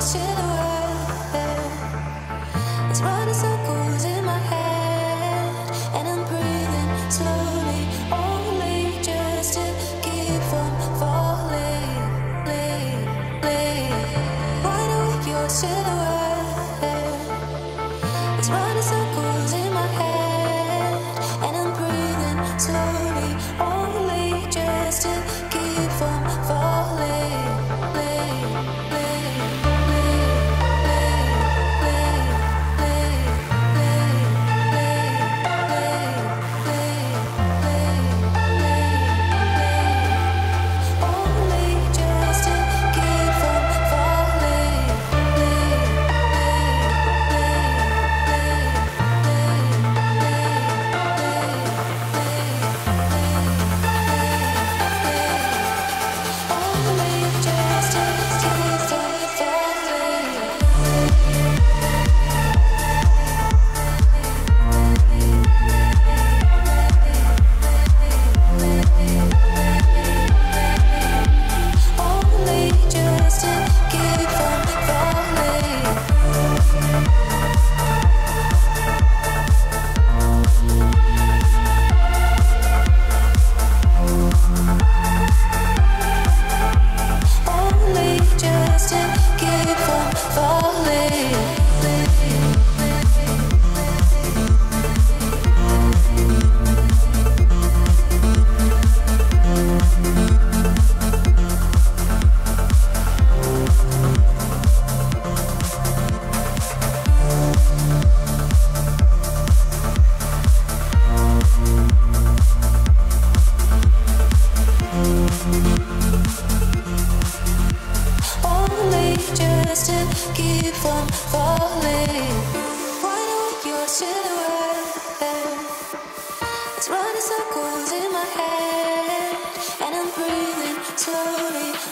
to It's running circles in my head, and I'm breathing slowly.